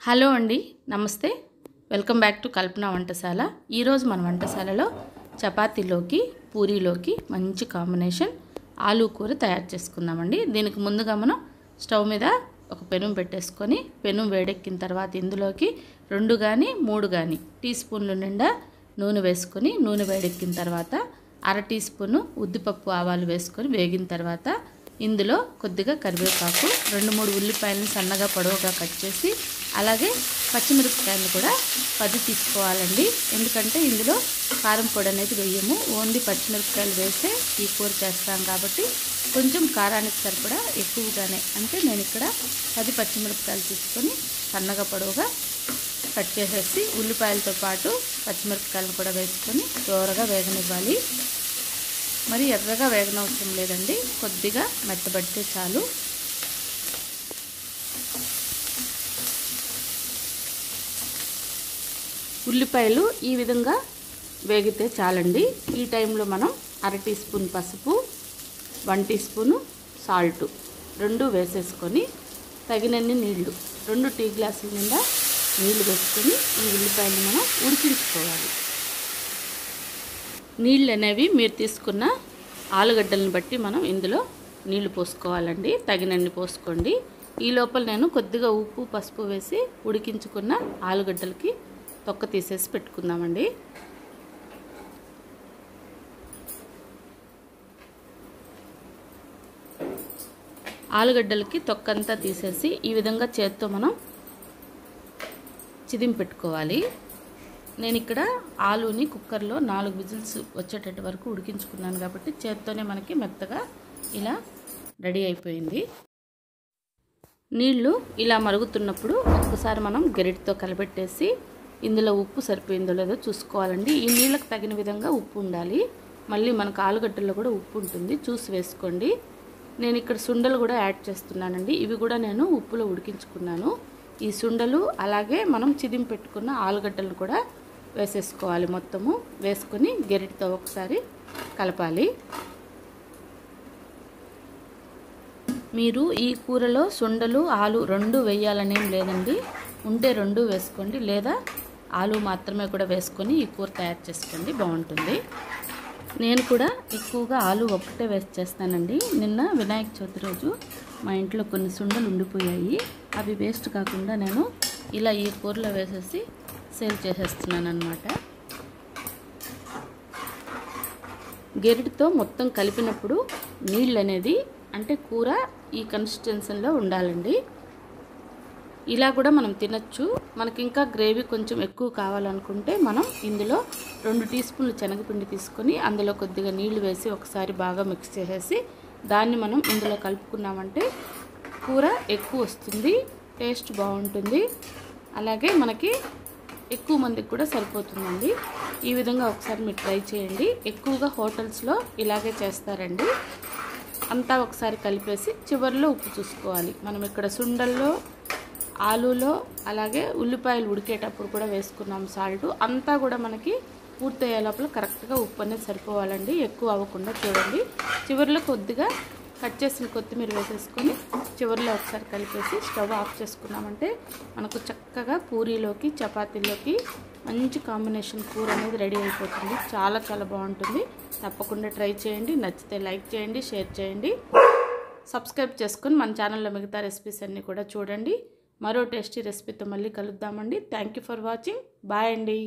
Hello అండి నమస్తే. Welcome back to Kalpana వంటశాల. ఈరోజు మన వంటశాలలో చపాతీలోకి పూరీలోకి మంచి కాంబినేషన్ ఆలూ కూర తయారు చేసుకుందామండి. దీనికి ముందుగా మనం స్టవ్ మీద ఒక పెనం పెట్టేసుకొని పెనం వేడెక్కిన తర్వాత ఇందులోకి రెండు కానీ మూడు కానీ టీ స్పూన్లు నిండా నూనె వేసుకొని నూనె వేడెక్కిన తర్వాత అర టీ స్పూను ఉద్దిపప్పు ఆవాలు వేసుకొని వేగిన తర్వాత ఇందులో కొద్దిగా కరివేపాకు రెండు మూడు ఉల్లిపాయలను సన్నగా పొడవుగా కట్ చేసి అలాగే పచ్చిమిరపకాయలు కూడా పది తీసుకోవాలండి. ఎందుకంటే ఇందులో కారం పొడి అనేది వేయము. ఓన్లీ పచ్చిమిరపకాయలు వేస్తే ఈ కూర చేస్తాం కాబట్టి కొంచెం కారానికి సరిపడా ఎక్కువగానే అంటే నేను ఇక్కడ పది పచ్చిమిరపకాయలు తీసుకొని సన్నగా పొడవుగా కట్ చేసేసి ఉల్లిపాయలతో పాటు పచ్చిమిరపకాయలను కూడా వేసుకొని దోరగా వేగనివ్వాలి. మరి ఎర్రగా వేగనవసరం లేదండి. కొద్దిగా మెత్తబడితే చాలు. ఉల్లిపాయలు ఈ విధంగా వేగితే చాలండి. ఈ టైంలో మనం అర టీ స్పూన్ పసుపు వన్ టీ స్పూను సాల్ట్ రెండు వేసేసుకొని తగినన్ని నీళ్ళు రెండు టీ గ్లాసుల నిండా నీళ్ళు వేసుకొని ఈ ఉల్లిపాయలు మనం ఉడికించుకోవాలి. నీళ్ళు అనేవి మీరు తీసుకున్న ఆలుగడ్డలను బట్టి మనం ఇందులో నీళ్ళు పోసుకోవాలండి. తగినన్ని పోసుకోండి. ఈ లోపల నేను కొద్దిగా ఉప్పు పసుపు వేసి ఉడికించుకున్న ఆలుగడ్డలకి తొక్క తీసేసి పెట్టుకుందామండి. ఆలుగడ్డలకి తొక్కంతా తీసేసి ఈ విధంగా చేత్తో మనం చిదిం పెట్టుకోవాలి నేను ఇక్కడ ఆలుని కుక్కర్లో నాలుగు విజిల్స్ వచ్చేటట్టు వరకు ఉడికించుకున్నాను కాబట్టి చేత్తోనే మనకి మెత్తగా ఇలా రెడీ అయిపోయింది. నీళ్ళు ఇలా మరుగుతున్నప్పుడు ఒక్కసారి మనం గెరిటితో కలబెట్టేసి ఇందులో ఉప్పు సరిపోయిందో లేదో చూసుకోవాలండి. ఈ నీళ్ళకు తగిన విధంగా ఉప్పు ఉండాలి. మళ్ళీ మనకు ఆలుగడ్డల్లో కూడా ఉప్పు ఉంటుంది. చూసి వేసుకోండి. నేను ఇక్కడ సుండలు కూడా యాడ్ చేస్తున్నానండి. ఇవి కూడా నేను ఉప్పులో ఉడికించుకున్నాను. ఈ సుండలు అలాగే మనం చిదిం పెట్టుకున్న ఆలుగడ్డలు కూడా వేసేసుకోవాలి మొత్తము. వేసుకుని గెరిటితో ఒకసారి కలపాలి. మీరు ఈ కూరలో సుండలు ఆలు రెండు వేయాలనేం లేదండి. ఉంటే రెండు వేసుకోండి. లేదా ఆలు మాత్రమే కూడా వేసుకొని ఈ కూర తయారు చేసుకోండి. బాగుంటుంది. నేను కూడా ఎక్కువగా ఆలు ఒక్కటే వేస్ట్ చేస్తానండి నిన్న వినాయక చవితి రోజు మా ఇంట్లో కొన్ని సుండలు ఉండిపోయాయి. అవి వేస్ట్ కాకుండా నేను ఇలా ఈ కూరలో వేసేసి సేల్ చేసేస్తున్నాను అనమాట గెరిటితో మొత్తం కలిపినప్పుడు నీళ్ళు అనేది అంటే కూర ఈ కన్సిస్టెన్సీలో ఉండాలండి. ఇలా కూడా మనం తినచ్చు. మనకి ఇంకా గ్రేవీ కొంచెం ఎక్కువ కావాలనుకుంటే మనం ఇందులో రెండు టీ స్పూన్లు శనగపిండి తీసుకొని అందులో కొద్దిగా నీళ్ళు వేసి ఒకసారి బాగా మిక్స్ చేసేసి దాన్ని మనం ఇందులో కలుపుకున్నామంటే కూర ఎక్కువ వస్తుంది టేస్ట్ బాగుంటుంది. అలాగే మనకి ఎక్కువ మందికి కూడా సరిపోతుందండి. ఈ విధంగా ఒకసారి మీరు ట్రై చేయండి. ఎక్కువగా హోటల్స్లో ఇలాగే చేస్తారండి. అంతా ఒకసారి కలిపేసి చివరిలో ఉప్పు చూసుకోవాలి. మనం ఇక్కడ సుండల్లో ఆలూలో అలాగే ఉల్లిపాయలు ఉడికేటప్పుడు కూడా వేసుకున్నాం సాల్ట్. అంతా కూడా మనకి పూర్తయ్యే లోపల కరెక్ట్గా ఉప్పు అనేది సరిపోవాలండి. ఎక్కువ అవ్వకుండా చూడండి. చివరిలో కొద్దిగా కట్ చేసిన కొత్తిమీర వేసేసుకొని చివరిలో ఒకసారి కలిపేసి స్టవ్ ఆఫ్ చేసుకున్నామంటే మనకు చక్కగా పూరీలోకి చపాతీలోకి మంచి కాంబినేషన్ కూర అనేది రెడీ అయిపోతుంది. చాలా చాలా బాగుంటుంది. తప్పకుండా ట్రై చేయండి. నచ్చితే లైక్ చేయండి షేర్ చేయండి. సబ్స్క్రైబ్ చేసుకొని మన ఛానల్లో మిగతా రెసిపీస్ అన్నీ కూడా చూడండి. మరో టేస్టీ రెసిపీతో మళ్ళీ కలుద్దామండి. Thank you for watching bye అండి.